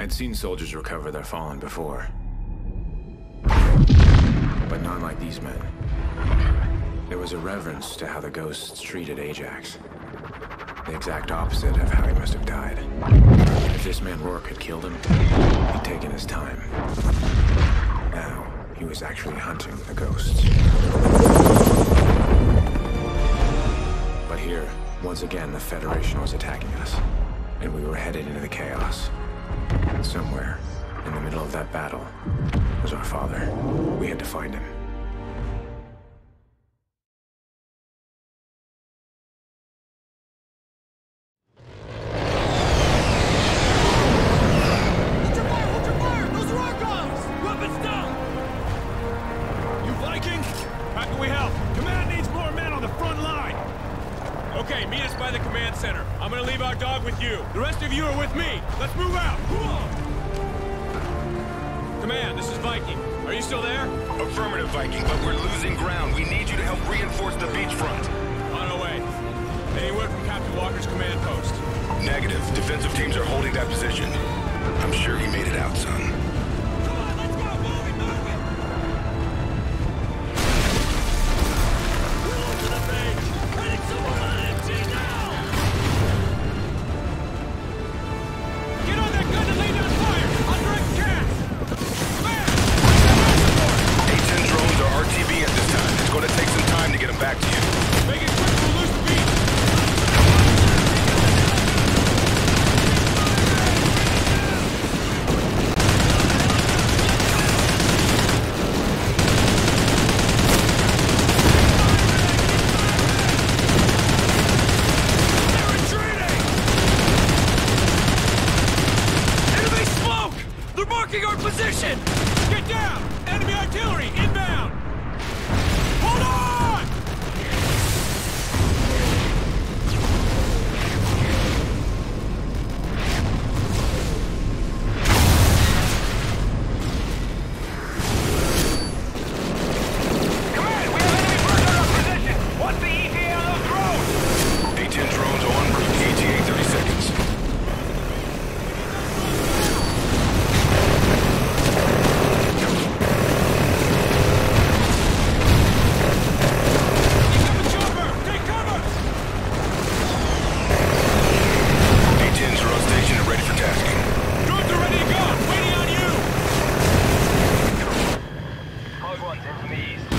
I'd seen soldiers recover their fallen before. But not like these men. There was a reverence to how the ghosts treated Ajax. The exact opposite of how he must have died. If this man Rorke had killed him, he'd taken his time. Now, he was actually hunting the ghosts. But here, once again, the Federation was attacking us. And we were headed into the chaos. Somewhere, in the middle of that battle, was our father. We had to find him. Are you still there? Affirmative, Viking, but we're losing ground. We need you to help reinforce the beachfront. On our way. Any word from Captain Walker's command post? Negative. Defensive teams are holding that position. I'm sure he made it out, son. Hands and knees.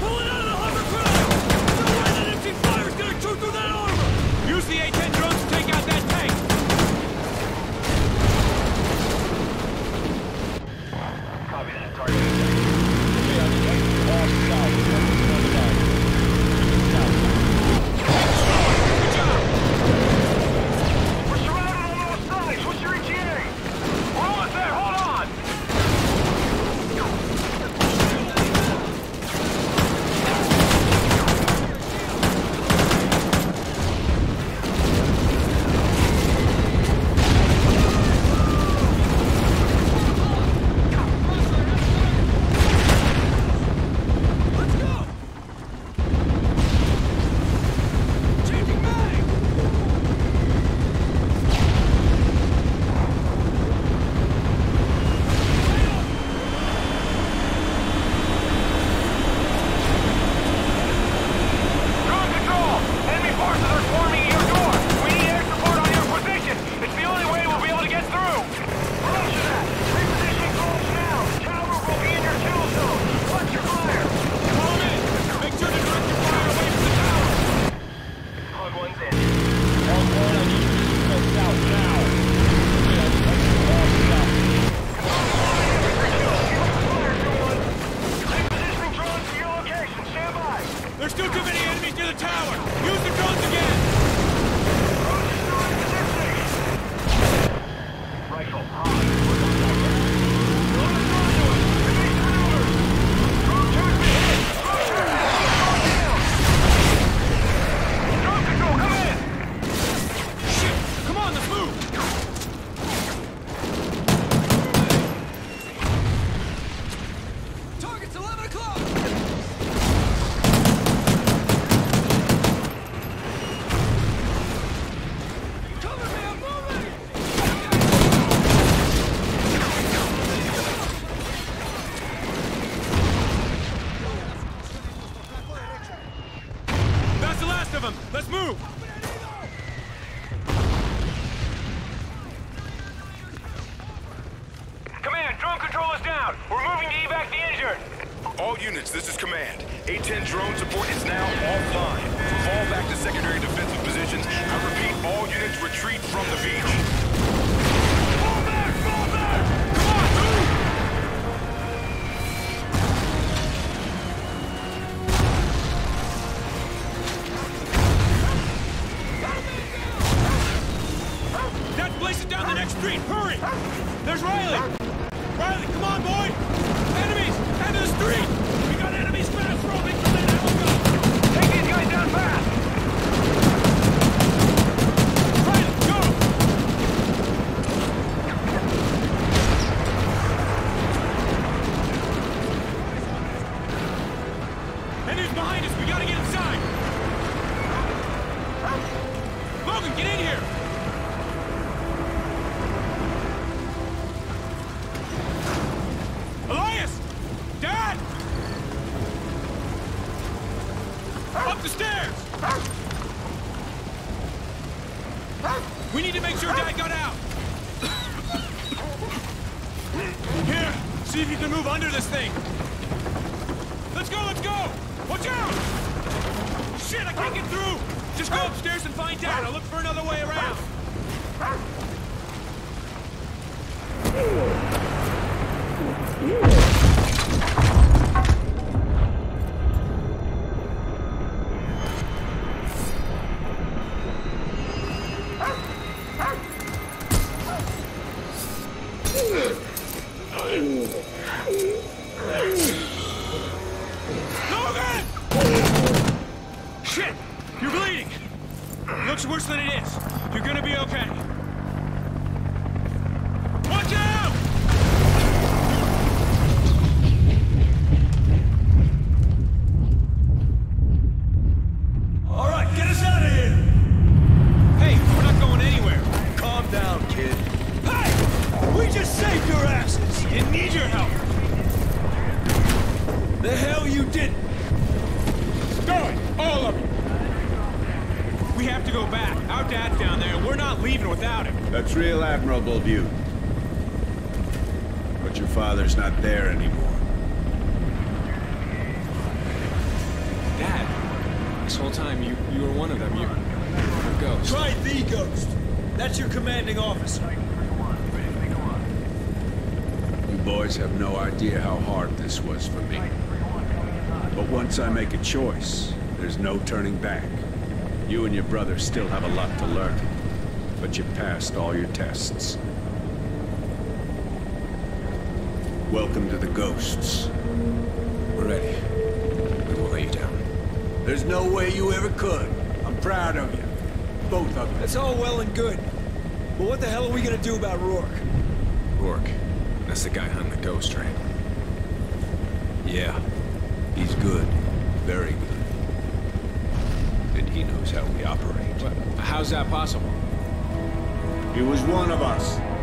Pull it up! Down. We're moving to evac the injured. All units, this is command. A-10 drone support is now offline. Fall back to secondary defensive positions. I repeat, all units retreat from the beach. The stairs! We need to make sure Dad got out! Here! See if you can move under this thing! Let's go, let's go! Watch out! Shit, I can't get through! Just go upstairs and find Dad. I'll look for another way around. Admirable of you. But your father's not there anymore. Dad, this whole time you you were one of them. You, you're a ghost. Try the ghost. That's your commanding officer. You boys have no idea how hard this was for me. But once I make a choice, there's no turning back. You and your brother still have a lot to learn. But you passed all your tests. Welcome to the Ghosts. We're ready. We won't let you down. There's no way you ever could. I'm proud of you. Both of you. That's all well and good. But what the hell are we gonna do about Rorke? Rorke. That's the guy hunting the ghost, right? Yeah, he's good. Very good. And he knows how we operate. How's that possible? He was one of us.